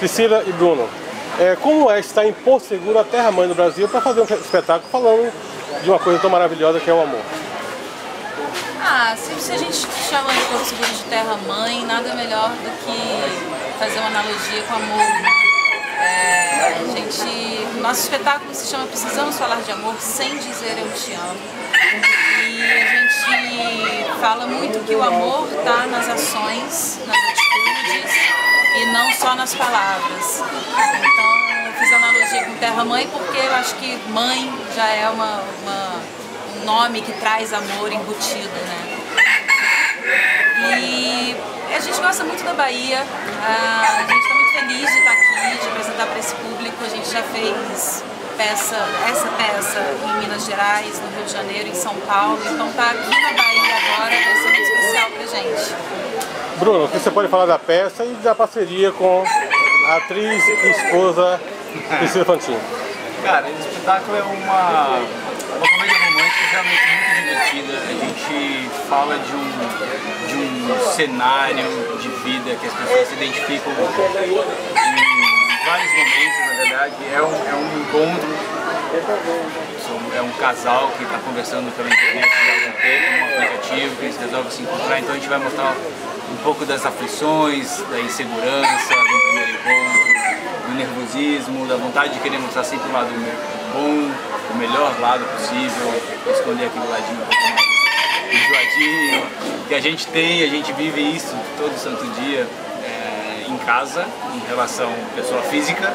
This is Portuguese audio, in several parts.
Priscila e Bruno, é, como é estar em Porto Seguro, a terra-mãe do Brasil, para fazer um espetáculo falando de uma coisa tão maravilhosa que é o amor? Ah, se, a gente chama de Porto Seguro de terra-mãe, nada melhor do que fazer uma analogia com amor. né? É, a gente, nosso espetáculo se chama Precisamos Falar de Amor Sem Dizer Eu Te Amo. E a gente fala muito que o amor está nas ações, nas atitudes e não só nas palavras. Então eu fiz analogia com terra-mãe porque eu acho que mãe já é uma, uma- um nome que traz amor embutido, né? E a gente gosta muito da Bahia, ah, a gente está muito feliz de estar aqui, de apresentar para esse público. A gente já fez peça, essa peça em Minas Gerais, no Rio de Janeiro, em São Paulo. Então estar aqui na Bahia agora vai ser muito especial pra gente. Bruno, o que você pode falar da peça e da parceria com a atriz e esposa Priscila Fantini? Cara, esse espetáculo é uma, uma comédia romântica realmente muito divertida. A gente fala de um, de um cenário de vida que as pessoas se identificam em vários momentos, na verdade. É um, é um encontro, é um casal que está conversando pela internet há algum tempo, um aplicativo, que eles resolvem se encontrar. Então a gente vai mostrar um pouco das aflições, da insegurança, do primeiro encontro, do nervosismo, da vontade de querer mostrar sempre o lado bom, o melhor lado possível, esconder aquele ladinho um pouco mais enjoadinho, que a gente tem, a gente vive isso todo santo dia é, em casa, em relação pessoa física,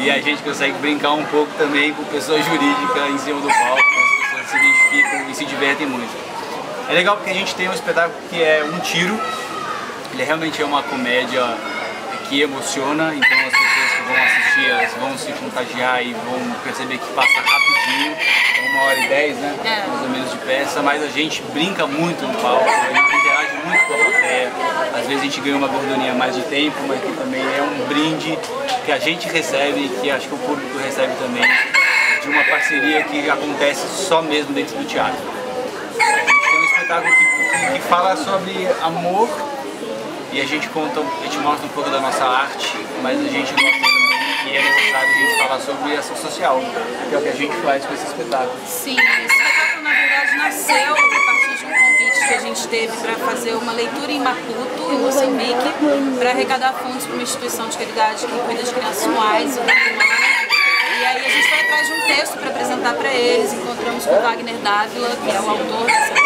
e a gente consegue brincar um pouco também com pessoa jurídica em cima do palco, as pessoas se identificam e se divertem muito. É legal porque a gente tem um espetáculo que é um tiro, ele realmente é uma comédia que emociona, então as pessoas que vão assistir elas vão se contagiar e vão perceber que passa rapidinho, é uma hora e dez, né? É. Mais ou menos de peça, mas a gente brinca muito no palco, a gente interage muito com a plateia, às vezes a gente ganha uma gordurinha mais de tempo, mas que também é um brinde que a gente recebe e que acho que o público recebe também de uma parceria que acontece só mesmo dentro do teatro. A gente tem um espetáculo que- que fala sobre amor e a gente conta, a gente mostra um pouco da nossa arte, mas a gente gosta também que é necessário a gente falar sobre ação social, que é o que a gente faz com esse espetáculo. Sim, esse espetáculo na verdade nasceu a partir de um convite que a gente teve para fazer uma leitura em Maputo, em Moçambique, para arrecadar fundos para uma instituição de caridade que cuida de crianças AIDS e aí a gente foi atrás de um texto para apresentar para eles, encontramos com o Wagner Dávila, que é o autor dessa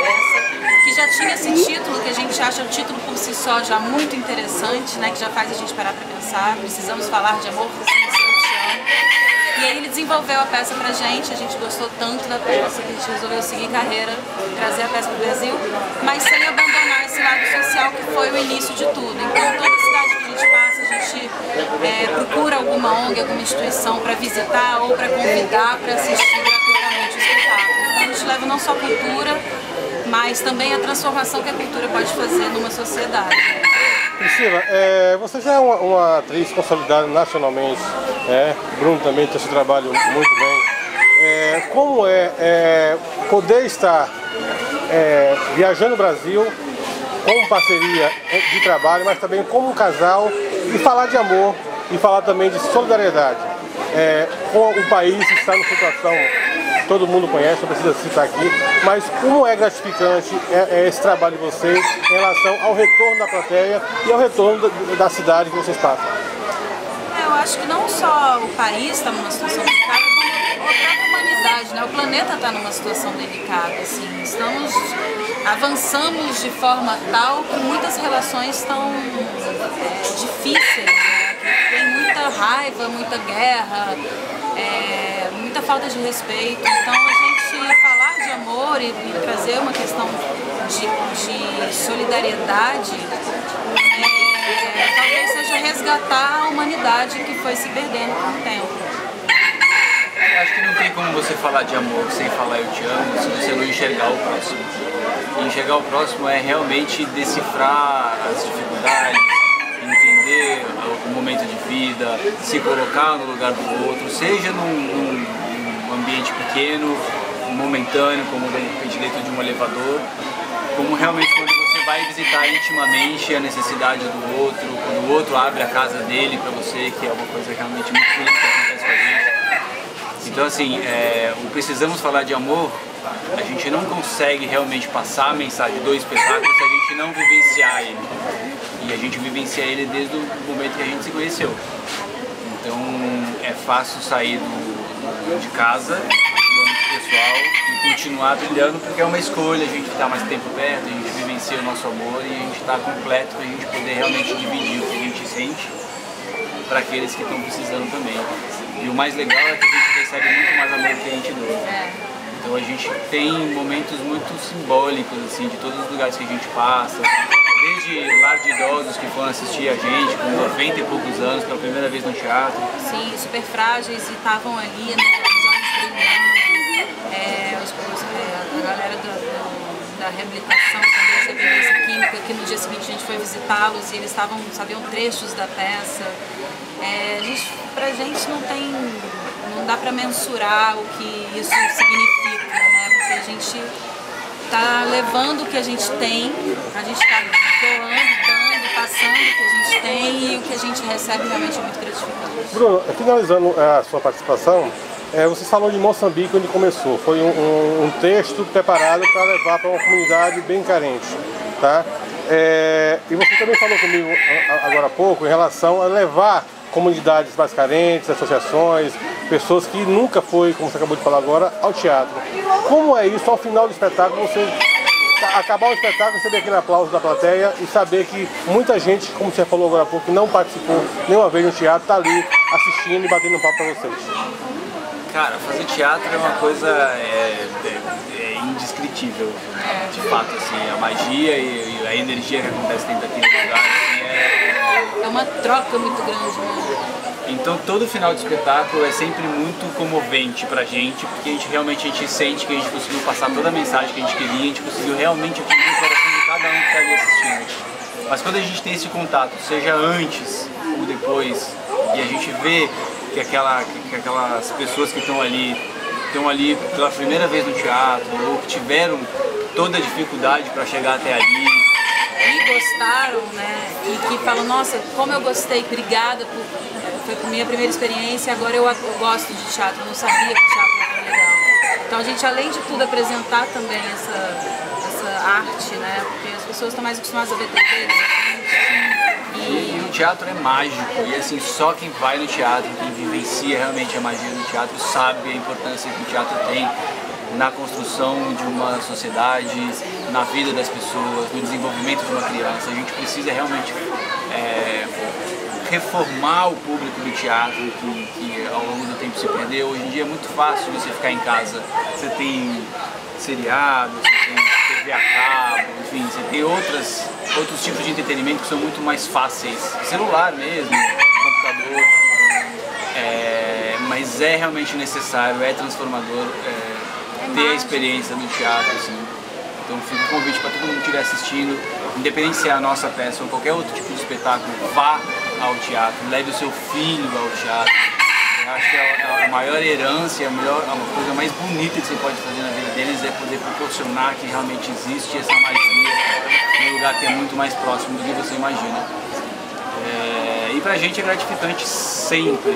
já tinha esse título, que a gente acha o título por si só já muito interessante, né, que já faz a gente parar para pensar, precisamos falar de amor, amo. E aí ele desenvolveu a peça pra gente, a gente gostou tanto da peça que a gente resolveu seguir carreira, trazer a peça pro Brasil, mas sem abandonar esse lado social que foi o início de tudo. Então toda cidade que a gente passa, a gente é, procura alguma ONG, alguma instituição para visitar ou para convidar para assistir gratuitamente o espetáculo. Então a gente leva não só cultura, mas também a transformação que a cultura pode fazer numa sociedade. Priscila, é, você já é uma, uma atriz consolidada nacionalmente, é, Bruno também tem seu trabalho muito bem. É, como é, é, poder estar é, viajando o Brasil como parceria de trabalho, mas também como casal e falar de amor e falar também de solidariedade é, com o país que está numa situação todo mundo conhece, não precisa citar aqui, mas como é gratificante é, é esse trabalho de vocês em relação ao retorno da plateia e ao retorno da, da cidade que vocês passam? É, Eu acho que não só o país está numa situação delicada, como a própria humanidade, né? O planeta está numa situação delicada, assim. Estamos avançamos de forma tal que muitas relações estão é, difíceis, né? Tem muita raiva, muita guerra, é, muita falta de respeito. Então a gente falar de amor e, e trazer uma questão de, de solidariedade é, talvez seja resgatar a humanidade que foi se perdendo com o tempo. Acho que não tem como você falar de amor sem falar eu te amo se você não enxergar o próximo. Enxergar o próximo é realmente decifrar as dificuldades, momento de vida, se colocar no lugar do outro, seja num, num- ambiente pequeno, momentâneo, como dentro de um elevador, como realmente quando você vai visitar intimamente a necessidade do outro, quando o outro abre a casa dele para você, que é uma coisa realmente muito bonita que acontece com a gente. Então assim, é, o Precisamos Falar de Amor, a gente não consegue realmente passar a mensagem do espetáculo se a gente não vivenciar ele. E a gente vivencia ele desde o momento que a gente se conheceu. Então é fácil sair do, de casa, do âmbito pessoal, e continuar brilhando porque é uma escolha, a gente está mais tempo perto, a gente vivencia o nosso amor e a gente está completo para a gente poder realmente dividir o que a gente sente para aqueles que estão precisando também. E o mais legal é que a gente recebe muito mais amor do que a gente doa. Então a gente tem momentos muito simbólicos assim de todos os lugares que a gente passa, desde lar de idosos que foram assistir a gente com 90 e poucos anos pela primeira vez no teatro. Sim, super frágeis e estavam ali, né, os olhos brilhando. É, os, é, a galera do, da reabilitação também recebeu essa química, que no dia seguinte a gente foi visitá-los e eles estavam, sabiam trechos da peça. É, a gente, pra gente não tem, não dá para mensurar o que isso significa, a gente está levando o que a gente tem, a gente está doando, dando, passando o que a gente tem e o que a gente recebe realmente é muito gratificante. Bruno, finalizando é, a sua participação, é, você falou de Moçambique onde começou. Foi um, um, um texto preparado para levar para uma comunidade bem carente. Tá? É, e você também falou comigo agora há pouco em relação a levar comunidades mais carentes, associações, pessoas que nunca foi, como você acabou de falar agora, ao teatro. Como é isso ao final do espetáculo, você acabar o espetáculo, receber aquele aplauso da plateia e saber que muita gente, como você falou agora há pouco, que não participou nenhuma vez no teatro, está ali assistindo e batendo um papo para vocês? Cara, fazer teatro é uma coisa é, é, é indescritível, de fato, assim, a magia e, e, a energia que acontece dentro daquele lugar, assim, é... é uma troca muito grande, né? Então todo final de espetáculo é sempre muito comovente pra gente, porque a gente realmente a gente sente que a gente conseguiu passar toda a mensagem que a gente queria, a gente conseguiu realmente atingir o coração de cada um que está ali assistindo. Mas quando a gente tem esse contato, seja antes ou depois, e a gente vê que, aquela, que aquelas pessoas que estão ali, estão ali pela primeira vez no teatro, ou que tiveram toda a dificuldade para chegar até ali, e gostaram, né? E que falam, nossa, como eu gostei, obrigada por foi a minha primeira experiência, agora eu, gosto de teatro, eu não sabia que teatro era legal. Então a gente, além de tudo, apresentar também essa, essa arte, né? Porque as pessoas estão mais acostumadas a ver TV, teatro é mágico, e assim, só quem vai no teatro, quem vivencia realmente a magia do teatro, sabe a importância que o teatro tem na construção de uma sociedade, na vida das pessoas, no desenvolvimento de uma criança. A gente precisa realmente é, reformar o público do teatro que, que ao longo do tempo se perdeu. Hoje em dia é muito fácil você ficar em casa. Você tem seriado, você tem TV a cabo, enfim, você tem outras, outros tipos de entretenimento que são muito mais fáceis. Celular mesmo, computador. É, mas é realmente necessário, é transformador é, é ter a experiência do teatro. Assim. Então fica o convite para todo mundo que estiver assistindo, independente se é a nossa peça ou qualquer outro tipo de espetáculo, vá ao teatro, leve o seu filho ao teatro. Acho que é a maior herança, a, melhor, a coisa mais bonita que você pode fazer na vida deles é poder proporcionar que realmente existe essa magia num lugar que é muito mais próximo do que você imagina. É, e pra gente é gratificante sempre.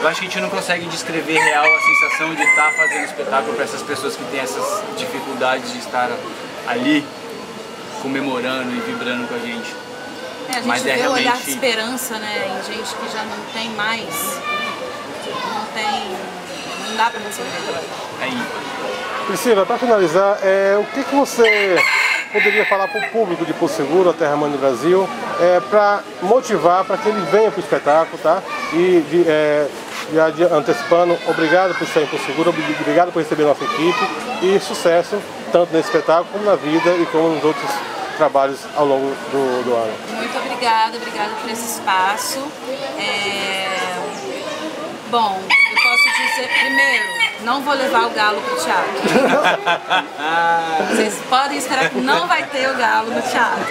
Eu acho que a gente não consegue descrever real a sensação de estar fazendo espetáculo para essas pessoas que têm essas dificuldades de estar ali comemorando e vibrando com a gente. É, a gente Mas vê é realmente... o olhar de esperança, né, em gente que já não tem mais, tem, não dá para receber. É ímpar. Priscila, para finalizar, é, o que, que você poderia falar para o público de Porto Seguro, a Terra Mãe do Brasil, é, para motivar para que ele venha para o espetáculo, tá? E de, é, já antecipando, obrigado por estar em Porto Seguro, obrigado por receber nossa equipe e sucesso tanto nesse espetáculo como na vida e como nos outros trabalhos ao longo do, do ano. Muito obrigada, obrigada por esse espaço. É... Bom, primeiro, não vou levar o galo pro teatro. Vocês podem esperar que não vai ter o galo no teatro.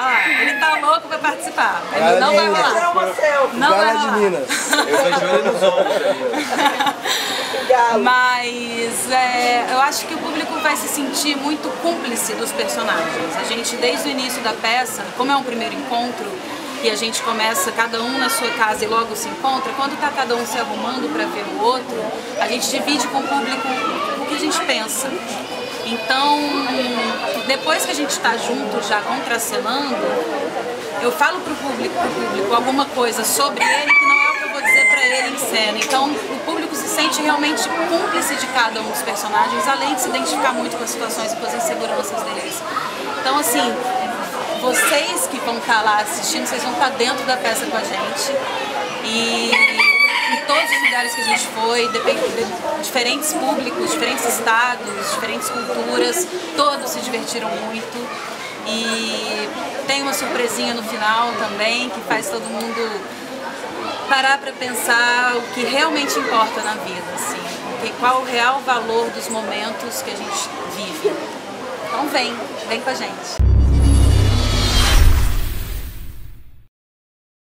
Olha, ele tá louco pra participar. Ele não vai rolar. Não vai rolar. de Minas. Eu tô de olho nos ali. Mas é, eu acho que o público vai se sentir muito cúmplice dos personagens. A gente, desde o início da peça, como é um primeiro encontro, e a gente começa cada um na sua casa e logo se encontra, quando está cada um se arrumando para ver o outro, a gente divide com o público o que a gente pensa. Então, depois que a gente está junto, já contracenando, eu falo para o público, público alguma coisa sobre ele que não é o que eu vou dizer para ele em cena. Então, o público se sente realmente cúmplice de cada um dos personagens, além de se identificar muito com as situações e com as inseguranças deles. Então, assim, vocês que vão estar tá lá assistindo, vocês vão estar tá dentro da peça com a gente. E em todos os lugares que a gente foi, diferentes públicos, diferentes estados, diferentes culturas, todos se divertiram muito. E tem uma surpresinha no final também que faz todo mundo parar para pensar o que realmente importa na vida, assim, qual o real valor dos momentos que a gente vive. Então vem, vem com a gente.